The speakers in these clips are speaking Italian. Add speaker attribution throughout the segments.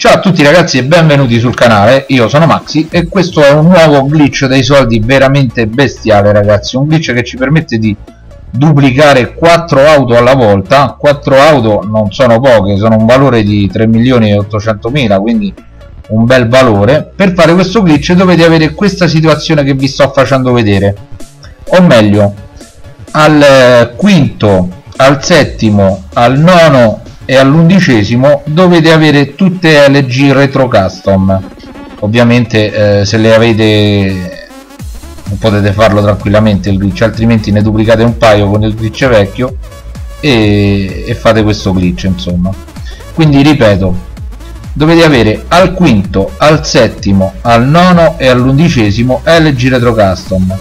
Speaker 1: Ciao a tutti ragazzi e benvenuti sul canale, io sono Maxi e questo è un nuovo glitch dei soldi veramente bestiale ragazzi, un glitch che ci permette di duplicare 4 auto alla volta, 4 auto non sono poche, sono un valore di 3 milioni e 800 mila, quindi un bel valore. Per fare questo glitch dovete avere questa situazione che vi sto facendo vedere, o meglio, al quinto, al settimo, al nono e all'undicesimo dovete avere tutte LG Retro Custom. Ovviamente eh, se le avete potete farlo tranquillamente il glitch altrimenti ne duplicate un paio con il glitch vecchio e, e fate questo glitch insomma. Quindi ripeto dovete avere al quinto al settimo al nono e all'undicesimo LG Retro Custom.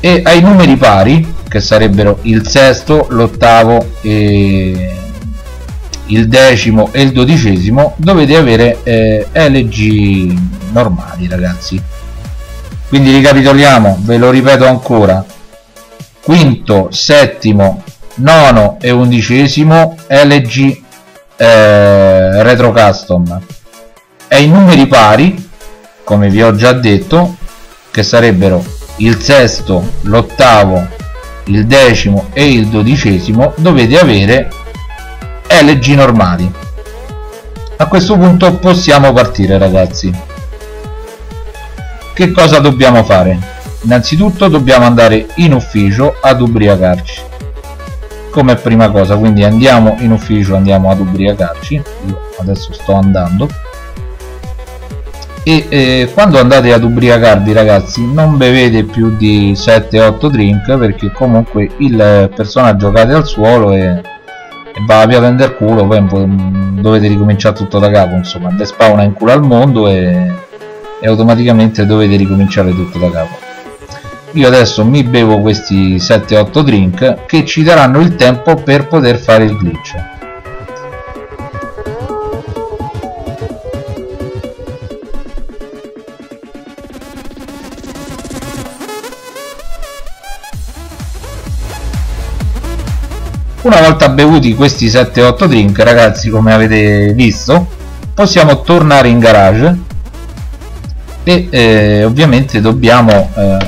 Speaker 1: E ai numeri pari che sarebbero il sesto l'ottavo e il decimo e il dodicesimo dovete avere eh, LG normali ragazzi. Quindi ricapitoliamo ve lo ripeto ancora. Quinto settimo nono e undicesimo LG eh, retro custom. E i numeri pari come vi ho già detto che sarebbero il sesto l'ottavo il decimo e il dodicesimo dovete avere LG normali. A questo punto possiamo partire ragazzi. Che cosa dobbiamo fare? Innanzitutto dobbiamo andare in ufficio ad ubriacarci. Come prima cosa quindi andiamo in ufficio andiamo ad ubriacarci. Io adesso sto andando. E eh, quando andate ad ubriacarvi ragazzi non bevete più di 7-8 drink perché comunque il personaggio cade al suolo e e va via a prendere culo poi dovete ricominciare tutto da capo insomma despawna in culo al mondo e, e automaticamente dovete ricominciare tutto da capo. Io adesso mi bevo questi 7-8 drink che ci daranno il tempo per poter fare il glitch una volta bevuti questi 7-8 drink ragazzi come avete visto possiamo tornare in garage e eh, ovviamente dobbiamo eh,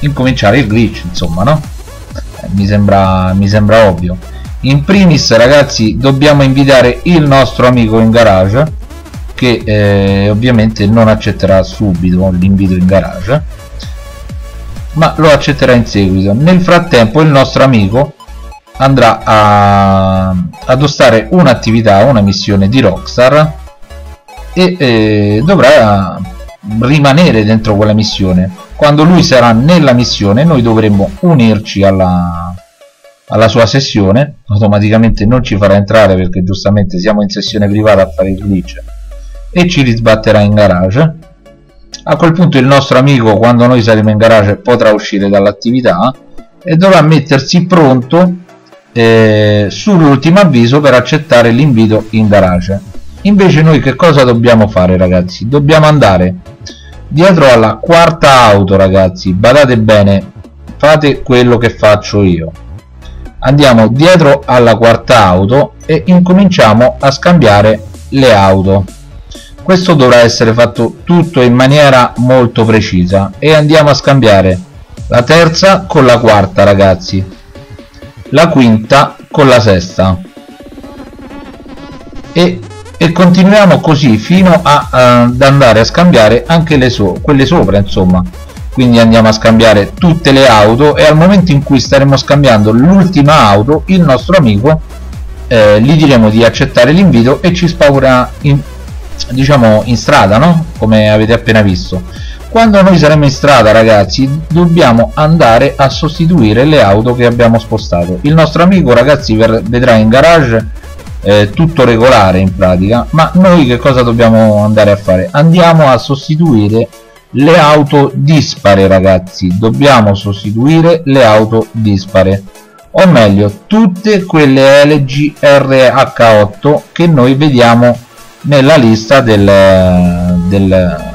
Speaker 1: incominciare il glitch insomma no? Eh, mi, sembra, mi sembra ovvio in primis ragazzi dobbiamo invitare il nostro amico in garage che eh, ovviamente non accetterà subito l'invito in garage ma lo accetterà in seguito nel frattempo il nostro amico andrà a addossare un'attività, una missione di Rockstar e eh, dovrà rimanere dentro quella missione. Quando lui sarà nella missione noi dovremmo unirci alla, alla sua sessione. Automaticamente non ci farà entrare perché giustamente siamo in sessione privata a fare il glitch e ci risbatterà in garage. A quel punto il nostro amico quando noi saremo in garage potrà uscire dall'attività e dovrà mettersi pronto eh, sull'ultimo avviso per accettare l'invito in garage. Invece noi che cosa dobbiamo fare ragazzi? Dobbiamo andare dietro alla quarta auto ragazzi. Badate bene fate quello che faccio io. Andiamo dietro alla quarta auto e incominciamo a scambiare le auto. Questo dovrà essere fatto tutto in maniera molto precisa. E andiamo a scambiare la terza con la quarta ragazzi la quinta con la sesta. E, e continuiamo così fino a, ad andare a scambiare anche le so quelle sopra insomma. Quindi andiamo a scambiare tutte le auto e al momento in cui staremo scambiando l'ultima auto il nostro amico eh, gli diremo di accettare l'invito e ci spawnerà in, diciamo in strada no? come avete appena visto quando noi saremo in strada ragazzi dobbiamo andare a sostituire le auto che abbiamo spostato. Il nostro amico ragazzi vedrà in garage eh, tutto regolare in pratica ma noi che cosa dobbiamo andare a fare? Andiamo a sostituire le auto dispare ragazzi. Dobbiamo sostituire le auto dispare. O meglio tutte quelle LG RH8 che noi vediamo nella lista del, del,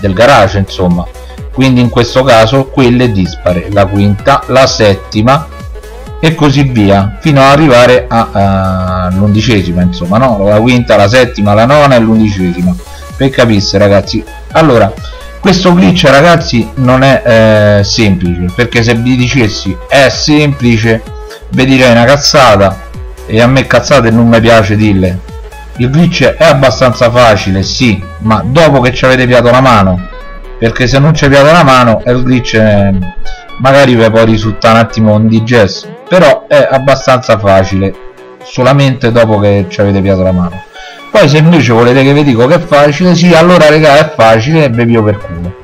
Speaker 1: del garage insomma. Quindi in questo caso quelle dispare. La quinta la settima e così via fino ad arrivare all'undicesima insomma no? la quinta la settima la nona e l'undicesima. Per capisse ragazzi. Allora questo glitch ragazzi non è eh, semplice perché se vi dicessi è semplice vi direi una cazzata e a me cazzate non mi piace dirle il glitch è abbastanza facile sì ma dopo che ci avete piato la mano. Perché se non ci piato la mano il glitch è, magari vi può risultare un attimo un digesto però è abbastanza facile solamente dopo che ci avete piato la mano. Poi se invece volete che vi dico che è facile sì allora regà è facile e bevi per culo.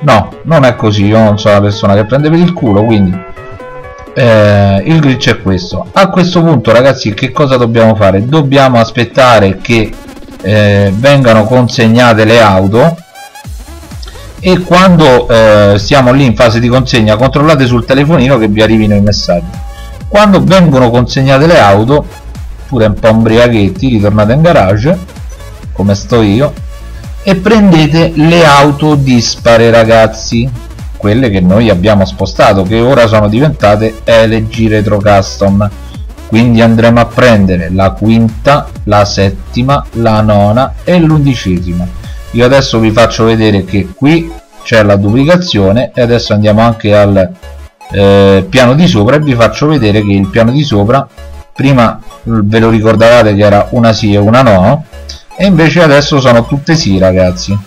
Speaker 1: No non è così io non sono la persona che prende per il culo quindi eh, il glitch è questo. A questo punto ragazzi che cosa dobbiamo fare? Dobbiamo aspettare che eh, vengano consegnate le auto. E quando eh, siamo lì in fase di consegna controllate sul telefonino che vi arrivino i messaggi. Quando vengono consegnate le auto pure un po' imbriaghetti ritornate in garage come sto io e prendete le auto dispare ragazzi quelle che noi abbiamo spostato che ora sono diventate LG Retro Custom. Quindi andremo a prendere la quinta la settima la nona e l'undicesima. Io adesso vi faccio vedere che qui c'è la duplicazione e adesso andiamo anche al eh, piano di sopra e vi faccio vedere che il piano di sopra prima ve lo ricordavate che era una sì e una no e invece adesso sono tutte sì ragazzi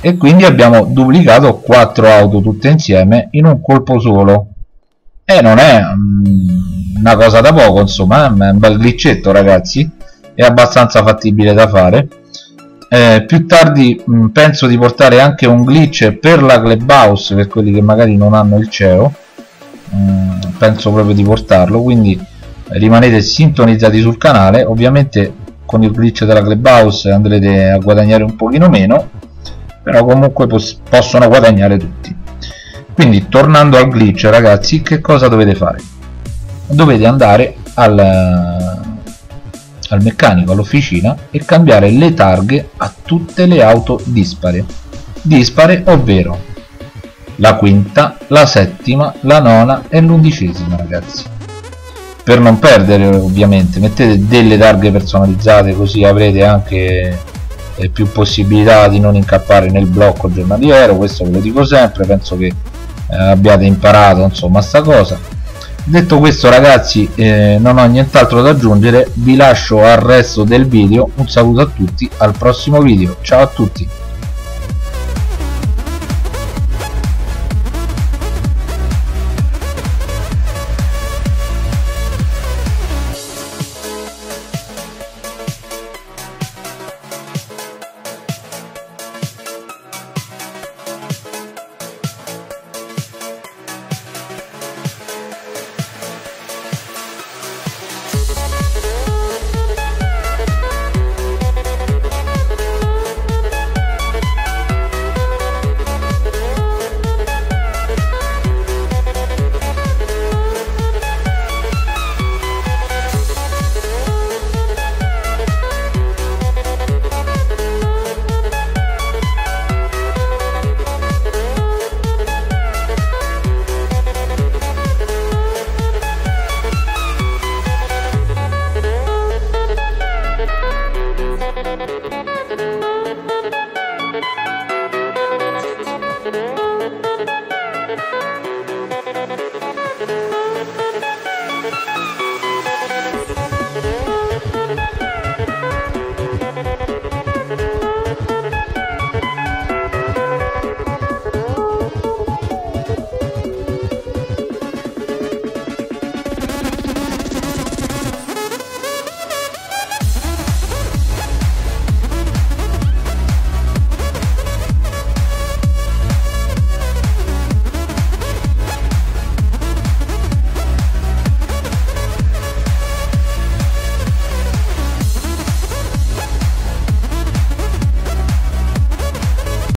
Speaker 1: e quindi abbiamo duplicato quattro auto tutte insieme in un colpo solo. E non è mm, una cosa da poco insomma è un bel glitchetto ragazzi. È abbastanza fattibile da fare. Eh, più tardi mh, penso di portare anche un glitch per la clubhouse per quelli che magari non hanno il CEO Mm, penso proprio di portarlo quindi rimanete sintonizzati sul canale. Ovviamente con il glitch della clubhouse andrete a guadagnare un pochino meno però comunque pos possono guadagnare tutti. Quindi tornando al glitch ragazzi che cosa dovete fare? Dovete andare al, al meccanico all'officina e cambiare le targhe a tutte le auto dispare. Dispare ovvero la quinta, la settima, la nona e l'undicesima ragazzi. Per non perdere ovviamente mettete delle targhe personalizzate così avrete anche eh, più possibilità di non incappare nel blocco giornaliero questo ve lo dico sempre penso che eh, abbiate imparato insomma sta cosa. Detto questo ragazzi eh, non ho nient'altro da aggiungere vi lascio al resto del video un saluto a tutti al prossimo video ciao a tutti